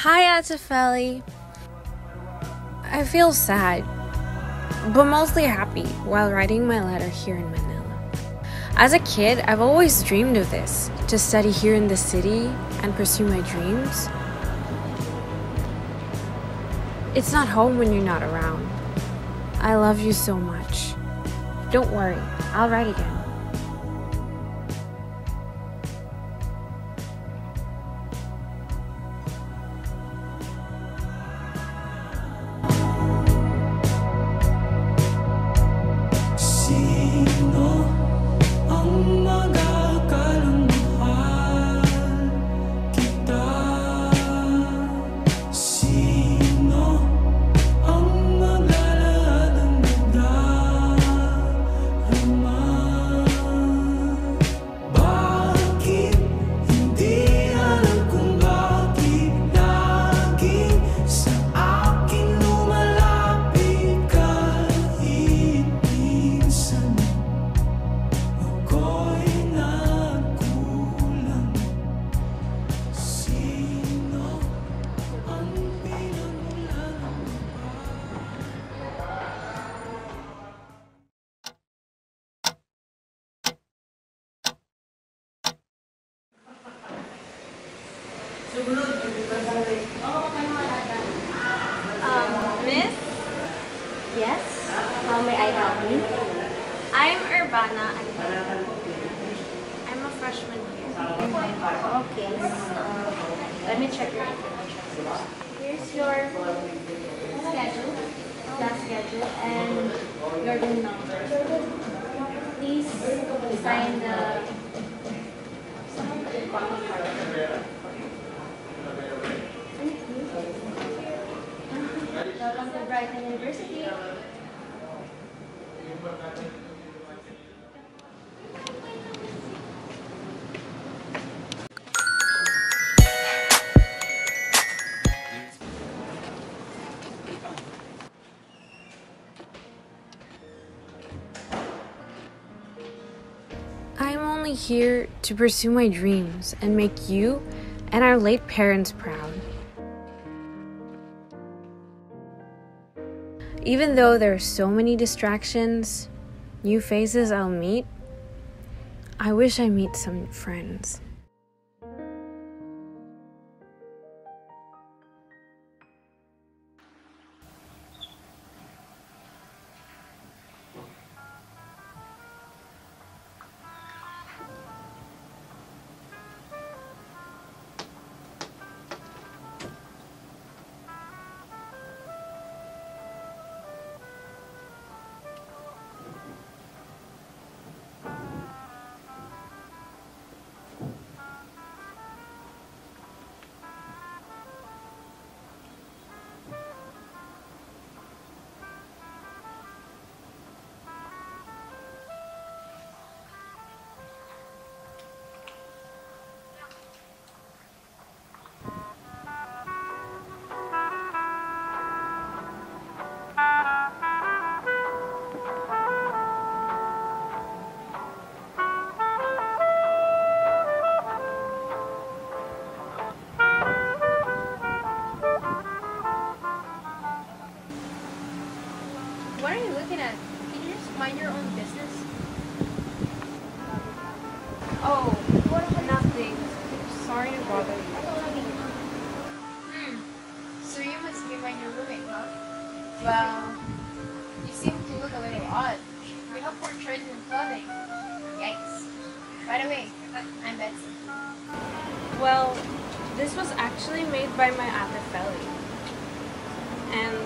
Hi, Ate Feli. I feel sad, but mostly happy while writing my letter here in Manila. As a kid, I've always dreamed of this to study here in the city and pursue my dreams. It's not home when you're not around. I love you so much. Don't worry, I'll write again. I'm Urbana. I'm a freshman here. Okay. Uh, let me check your information. Here's your schedule, class schedule, and your room number. Please sign the bottom. Welcome to Brighton University. I'm only here to pursue my dreams and make you and our late parents proud. Even though there are so many distractions, new faces I'll meet, I wish I meet some friends. You. Hmm. So you must be my new roommate, huh? Well, you seem to look a little odd. We have portraits in clothing. Yikes. By the way, I'm Betsy. Well, this was actually made by my Ate Feli. And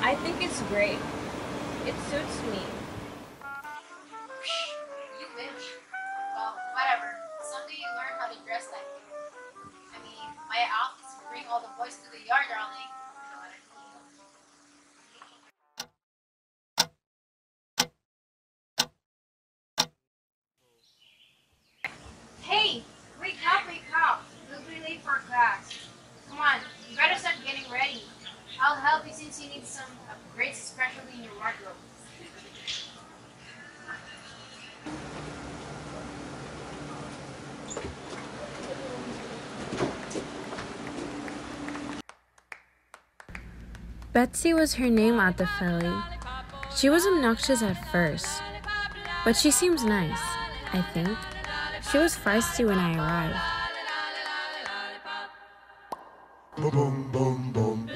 I think it's great. It suits me. Betsy was her name Ate Feli. She was obnoxious at first, but she seems nice, I think. She was feisty when I arrived. Boom, boom, boom, boom.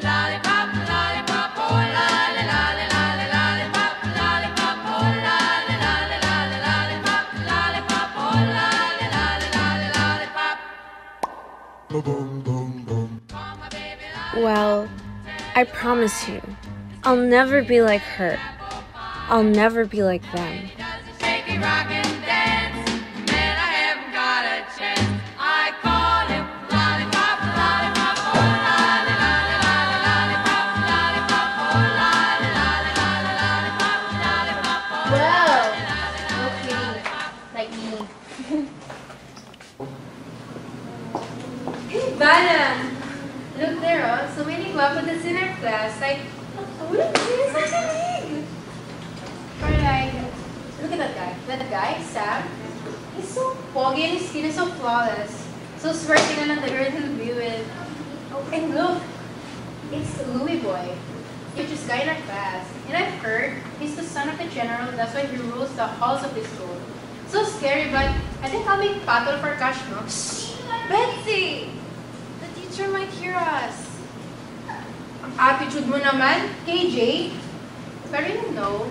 Well, I promise you, I'll never be like her. I'll never be like them. Class. Like, oh, look, there's like a leg. Or like, look at that guy. That guy, Sam. He's so foggy and his skin is so flawless. So swerte na lang the girl he'll be with. Oh, and look! It's Louis Boy. He's just guy in our class. And I've heard he's the son of the general, that's why he rules the halls of this school. So scary, but I think I'll make battle for cash, no? Betsy! The teacher might hear us. Attitude mo naman, KJ. But you know,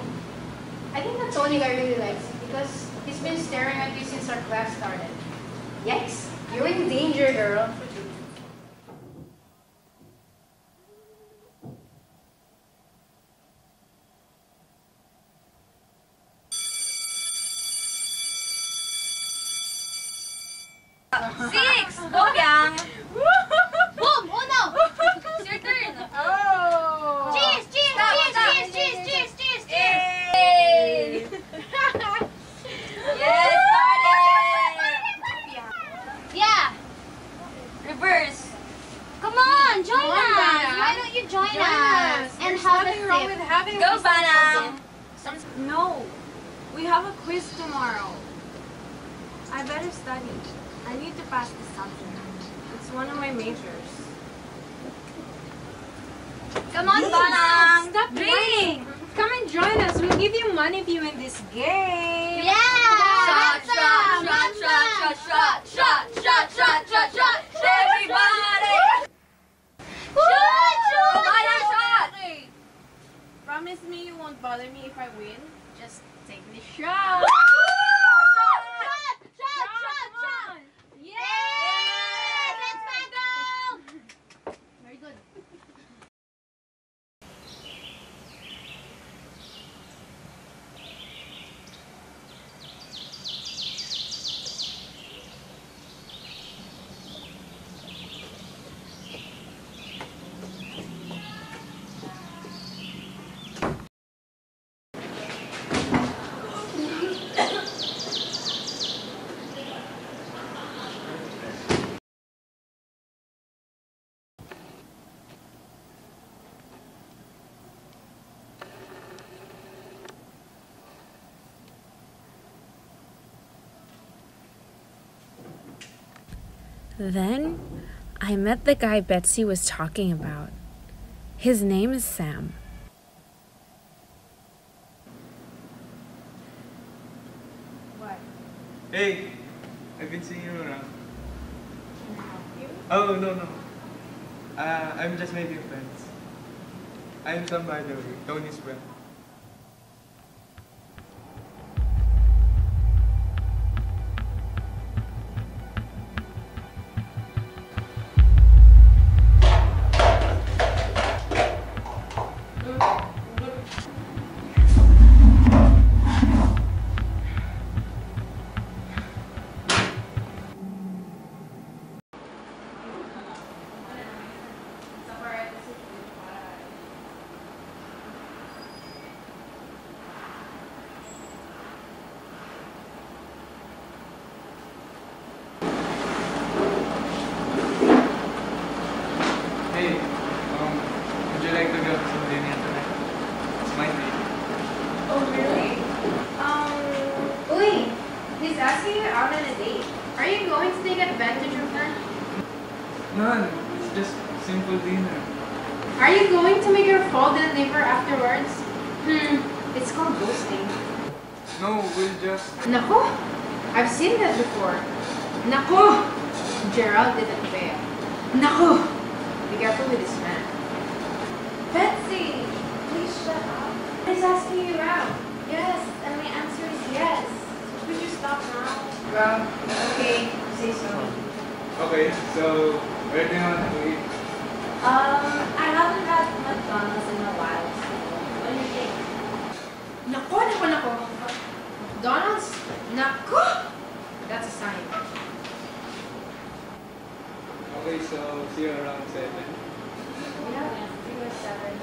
I think the Tony guy really likes you because he's been staring at you since our class started. Yikes! You're in danger, girl. We'll give you money if you win this game. Yeah! Shot, shot, shot, shot, shot, shot, shot, shot, shot, shot, shot, Everybody! Shoot, shoot, Bana, shot! Promise me you won't bother me if I win. Just take the shot. Shot, shot, Then I met the guy Betsy was talking about. His name is Sam. What? Hey, I've been seeing you around. Can I help you? Oh, no, no. Uh, I'm just making friends. I'm Sam, by the way, Tony's friend. No, we'll. Nako! I've seen that before. Nako! Gerald didn't fail. Nako! Be careful with this man. Betsy, please shut up. He's asking you out. Yes, and my answer is yes. Could you stop now? Well, okay, say so. Okay, so where do you want to eat? Um, I haven't had McDonald's in a while. So what do you think? Nako, nako, nako. McDonald's? Nako! That's a sign. Okay, so see you around 7. Yeah, three or seven.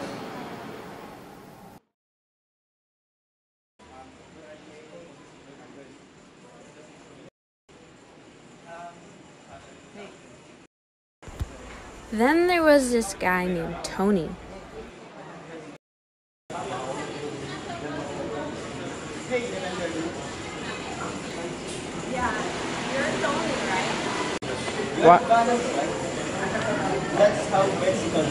Then there was this guy named Tony. Yeah, you're Tony, right? What? That's how Mexicans eat. Um, no. Call me Bana. My nickname is Bana, not Bana. Oh, I see.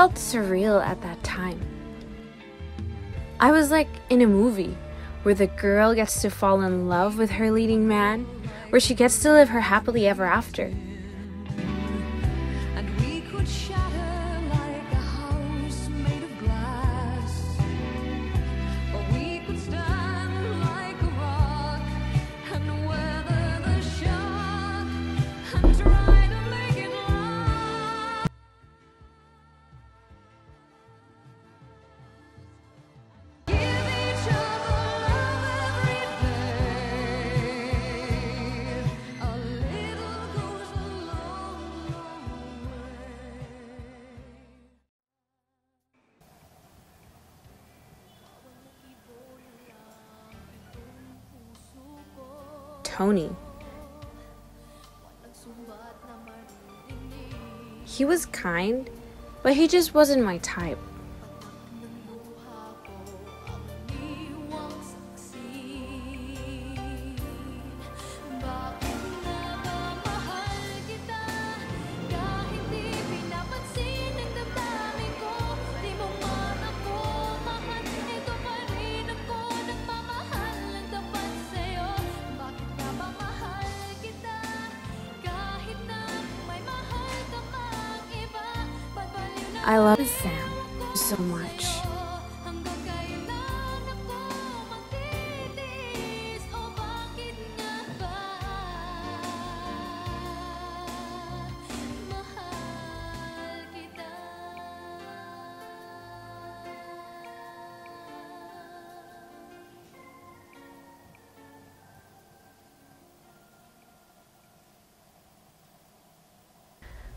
felt surreal at that time. I was like in a movie where the girl gets to fall in love with her leading man, where she gets to live her happily ever after. Tony. He was kind, but he just wasn't my type.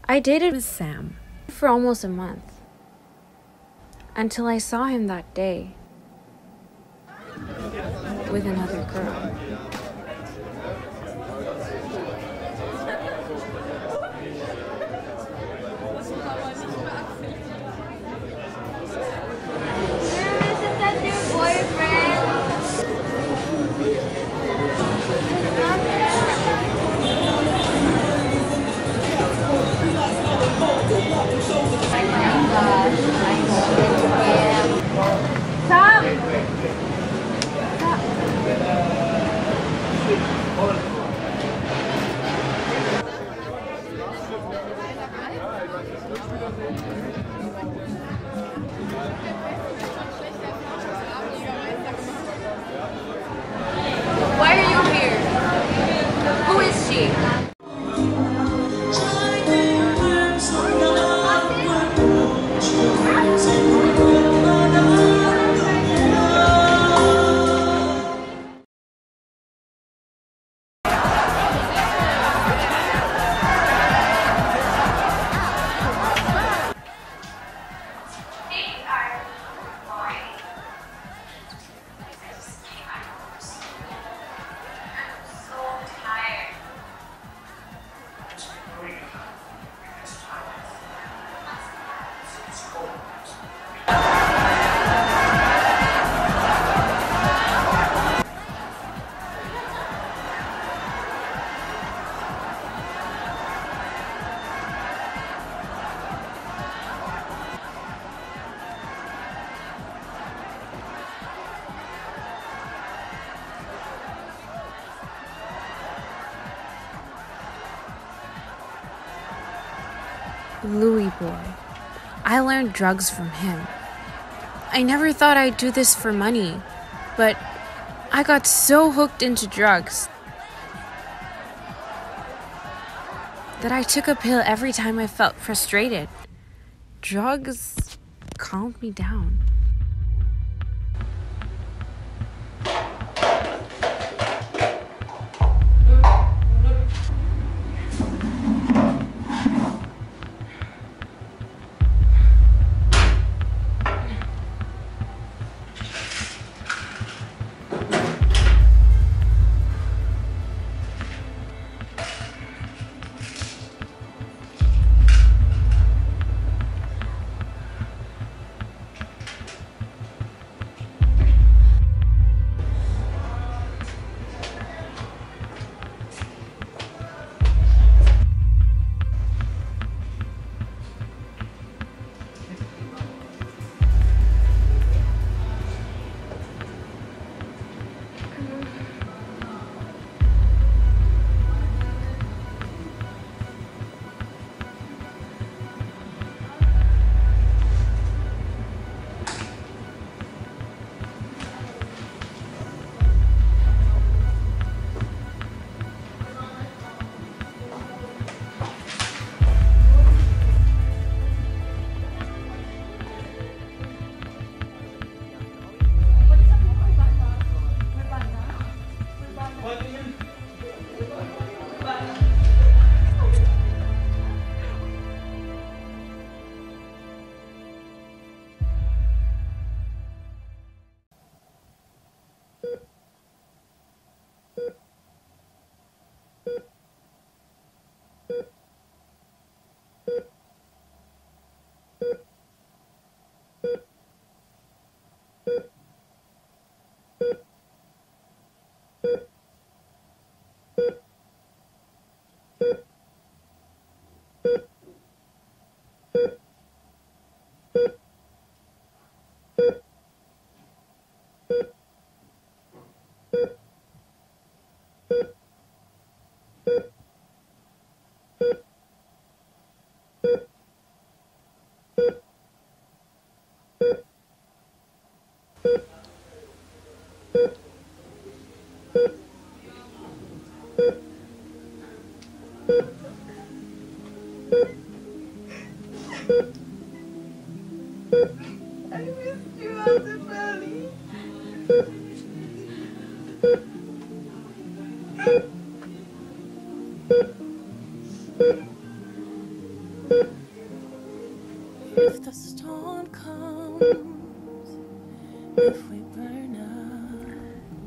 I dated with Sam for almost a month until I saw him that day with another girl. Louis Boy. I learned drugs from him. I never thought I'd do this for money, but I got so hooked into drugs that I took a pill every time I felt frustrated. Drugs calmed me down. If the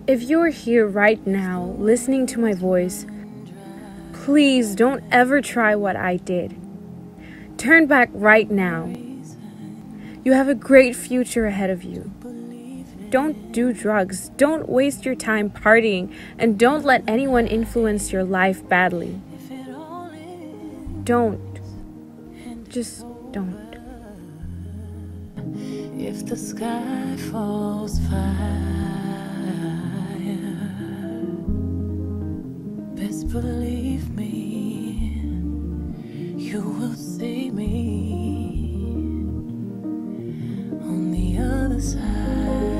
If you're here right now, listening to my voice, please don't ever try what I did. Turn back right now. You have a great future ahead of you. Don't do drugs. Don't waste your time partying. And don't let anyone influence your life badly. Don't. Just don't. if the sky falls fire, best believe me, you will see me on the other side.